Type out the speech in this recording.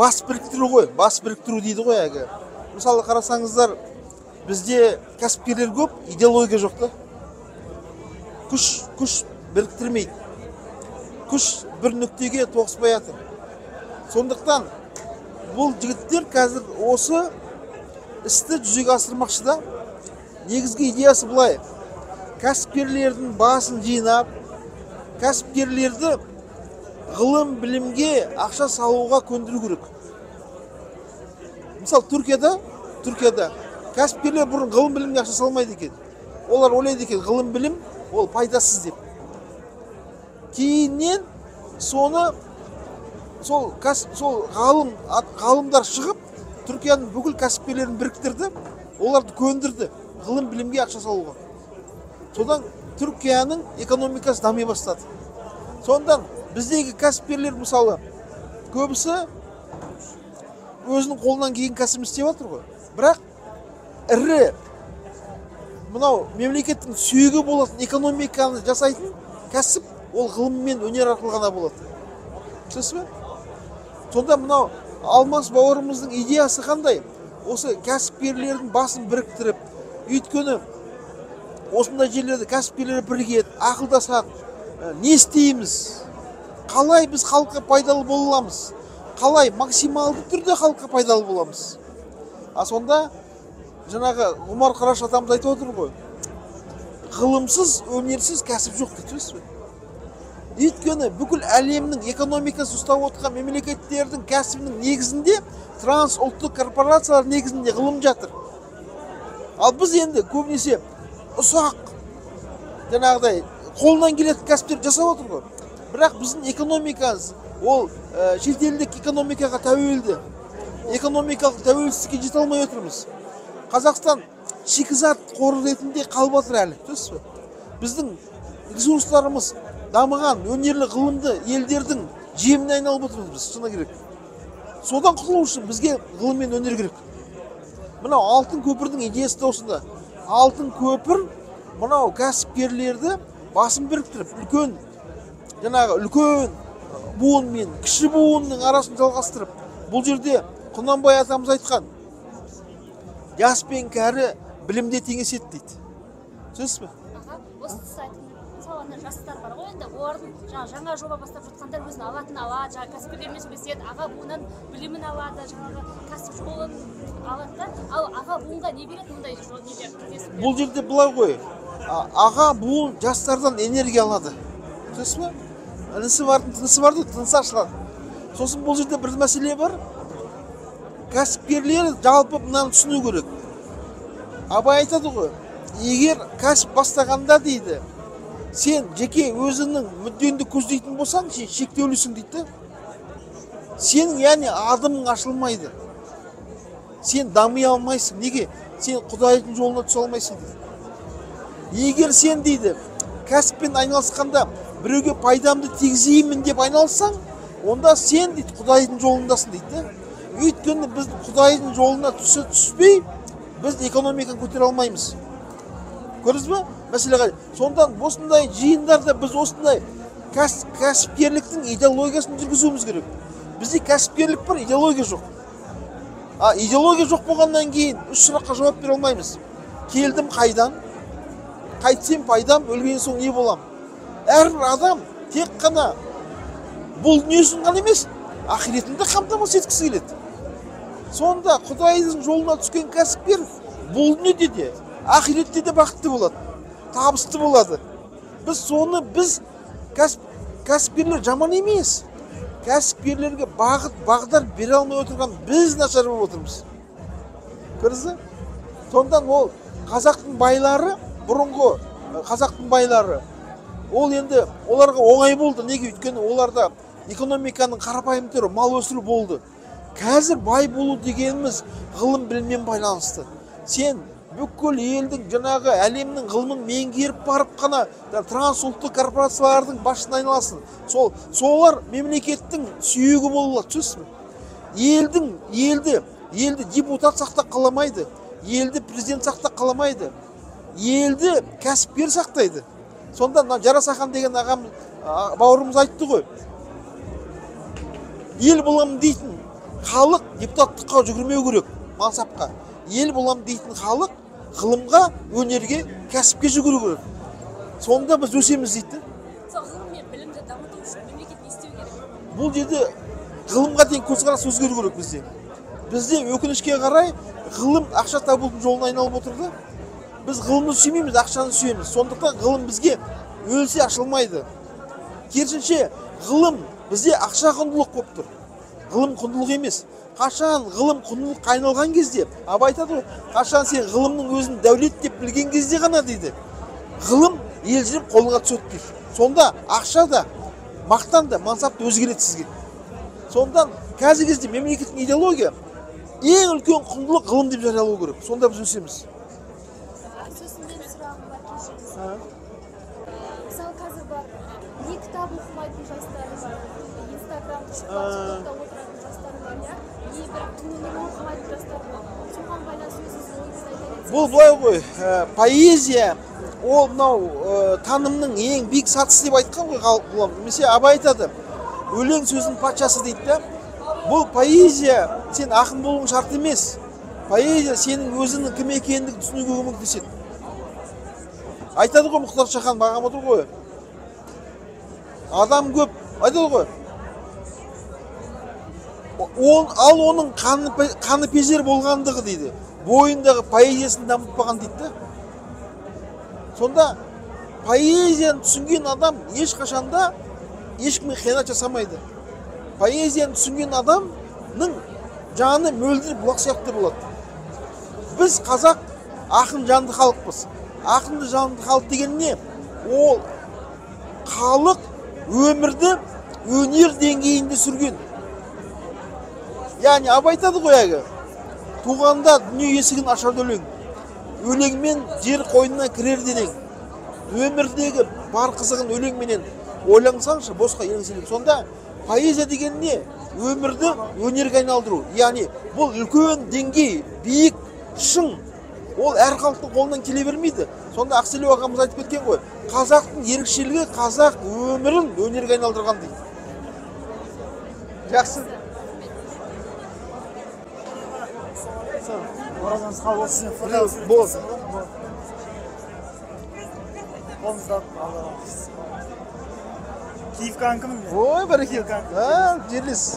бас біріктіру ғой бас біріктіру дейді ғой әлгі. Мысалы қарасаңыздар бізде кәсіпкерлер көп идеология жоқ та. Күш күш біріктірмейді. Күш бір нүктеге тоғыспай жатыр сондықтан бұл жігіттер қазір осы істі жүзеге асырмақшы да. Негізгі идеясы былай. Кәсіпкерлердің басын жинап кәсіпкерлерді ғылым білімге ақша салуға көндіру керек. Мысалы түркияда түркияда кәсіпкерлер бұрын ғылым білімге ақша салмайды екен. Олар ойлайды екен ғылым білім ол пайдасыз деп. Кейіннен соны сол кәс, сол ғалым ғалымдар шығып түркияның бүкіл кәсіпкерлерін біріктірді оларды көндірді ғылым білімге ақша салуға. Содан түркияның экономикасы дами бастады. Сондықтан біздегі кәсіпкерлер мысалы көбісі өзінің қолынан келген кәсібін істеп жатыр ғой. Бірақ ірі мынау мемлекеттің сүйегі болатын экономиканы жасайтын кәсіп ол ғылым мен өнер арқылы ғана болады түсінесіз бе? Сонда мынау алмас бауырымыздың идеясы қандай? Осы кәсіпкерлердің басын біріктіріп өйткені осындай жерлерде кәсіпкерлер бірігеді ақылдасады не істейміз? Қалай біз халыққа пайдалы бола аламыз? Қалай максималды түрде халыққа пайдалы боламыз а сонда жаңағы ғұмар қараш атамыз айтып отыр ғой. Ғылымсыз өнерсіз кәсіп жоқ дейді өйткені бүкіл әлемнің экономикасын ұстап отырған мемлекеттердің кәсібінің негізінде трансұлттық корпорациялар негізінде ғылым жатыр. Ал біз енді көбінесе ұсақ жаңағыдай қолынан келетін кәсіптерді жасап отыр ғой. Бірақ біздің экономикамыз ол ә, шетелдік экономикаға тәуелді. Экономикалық тәуелсіздікке жете алмай отырмыз. Қазақстан шикізат қоры ретінде қалып жатыр әлі түсінесіз бе? Біздің ресурстарымыз дамыған өнерлі ғылымды елдердің жеміне айналып отырмыз біз шыны керек. Содан құтылу үшін бізге ғылым мен өнер керек. Мынау алтын көпірдің идеясы да осында. Алтын көпір мынау кәсіпкерлерді басын біріктіріп үлкен жаңағы үлкен буын мен кіші буынның арасын жалғастырып бұл жерде құнанбай атамыз айтқан жас пен кәрі білімде теңеседі дейді. Түсінесіз бе? Аға осы сіз мысалы ана жастар бар ғой енді. Олардың жаңа жаңа жоба бастап жатқандар өзін алатын алады жаңағы кәсіпкерлермен сөйлеседі аға буыннан білімін алады жаңағы кәсіп жолын алады да. Ал аға буынға не береді мұндай нелер бұл жерде былай ғой. Аға буын жастардан энергия алады. Түсінесіз бе? Інісі бардың тынысы бар дейді тынысы ашылады сосын бұл жерде бір мәселе бар. Кәсіпкерлер жалпы мынаны түсіну керек. Абай айтады ғой егер кәсіп бастағанда дейді сен жеке өзіңнің мүддеңді көздейтін болсаң сен шектеулісің дейді да сенің яғни адымың ашылмайды. Сен дами алмайсың. Неге? Сен құдайдың жолына түсе алмайсың дейді. Егер сен дейді кәсіппен айналысқанда біреуге пайдамды тигізеймін деп айналыссаң онда сен дейді құдайдың жолындасың дейді да өйткені біз құдайдың жолына түсе түспей біз экономиканы көтере алмаймыз. Көрдіңіз ба мәселе қай? Сондықтан осындай жиындарда біз осындай кәс, кәсіпкерліктің идеологиясын жүргізуіміз керек. Бізде кәсіпкерлік бар идеология жоқ. А идеология жоқ болғаннан кейін үш сұраққа жауап бере алмаймыз. Келдім қайдан? Қайтсем пайдам өлген соң не болам? Әрбір адам тек қана бұл дүниесін ғана емес ақиретін де қамтамасыз еткісі келеді. Сонда құдайдың жолына түскен кәсіпкер бұл дүниеде де ақиретте де бақытты болады табысты болады. Біз соны біз кәсіп, кәсіпкерлер жаман емес. Кәсіпкерлерге бағыт бағдар бере алмай отырған біз нашар болып отырмыз. Көрдіңіз ба сондықтан ол қазақтың байлары бұрынғы қазақтың байлары ол енді оларға оңай болды. Неге? Өйткені оларда экономиканың қарапайым түрі мал өсіру болды. Қазір бай болу дегеніміз ғылым біліммен байланысты. Сен бүкіл елдің жаңағы әлемнің ғылымын меңгеріп барып қана трансұлттық корпорациялардың басшысына айналасың. Сол солар мемлекеттің сүйегі бола алады түсінесіз елдің елді елді депутат сақтап қаламайды елді президент сақтап қаламайды елді кәсіпкер сақтайды. Сонда мына жарасахан деген ағам а, бауырымыз айтты ғой. Ел боламын дейтін халық депутаттыққа жүгірмеу керек мансапқа. Ел боламын дейтін халық ғылымға өнерге кәсіпке жүгіру керек сонда біз өсеміз дейді. Да. сол ғылым мен білімді дамыту үшін мемлекет не істеу керек? Бұл жерде ғылымға деген көзқарас өзгеру керек бізде. Бізде өкінішке қарай ғылым ақша табудың жолына айналып отыр да біз ғылымды сүймейміз ақшаны сүйеміз сондықтан ғылым бізге өлсе ашылмайды. Керісінше ғылым бізде ақша құндылық болып тұр. Ғылым құндылық емес. Қашан ғылым құндылыққа айналған кезде абай айтады ғой қашан сен ғылымның өзін дәулет деп білген кезде ғана дейді. Ғылым елжіреп қолыңа түседі дейді. Сонда ақша да мақтан да мансап та өзгереді сізге. Сондықтан қазіргі кезде мемлекеттік идеология ең үлкен құндылық ғылым деп жариялау керек. Сонда біз өсеміз сосын менің сұрағым бар кешіріңіз мысалы қазір бар не кітап оқымайтын жастар бар. Инстаграмды шұқылап тиктокта отыратын жастар бар иә. Не бір туындыны оқымайтын жастар бар. Соған байланысты өзіңіздің ойыңызды айта кетсеңіз бұл былай ғой ә, поэзия ол мынау ә, танымның ең биік сатысы деп айтқан ғой ғал- ғұлам немесе абай айтады өлең сөздің патшасы дейді да. Бұл поэзия сен ақын болуың шарт емес. Поэзия сенің өзіңнің кім екендігіңді түсінуге көмектеседі. Айтады ғой мұхтар шахан маған отыр ғой. Адам көп айтады ғой. Он, ал оның қаны, қаны пезер болғандығы дейді. Бойындағы поэзиясын дамытпаған дейді да сонда поэзияны түсінген адам ешқашанда ешкімге қиянат жасамайды. Поэзияны түсінген адамның жаны мөлдір бұлақ сияқты болады. Біз қазақ ақын жанды халықпыз. Ақынды жанды халық деген не? Ол халық өмірді өнер деңгейінде сүрген. Яғни абай айтады ғой әлгі туғанда дүние есігін ашады өлең өлеңмен жер қойнына кірер денең өмірдегі бар қызығын өлеңменен ойлансаңшы босқа елеңселеу сонда поэзия деген не? Өмірді өнерге айналдыру. Яғни бұл үлкен деңгей биік шың ол әр халықтың қолынан келе бермейді. Сонда ақселеу ағамыз айтып кеткен ғой қазақтың ерекшелігі қазақ өмірін өнерге айналдырған дейді. Жақсы. Оразаңыз қабыл болсын Біреу болды қолыңызда алла разы болсын киевканікі міне ой бәрекелді жерлес.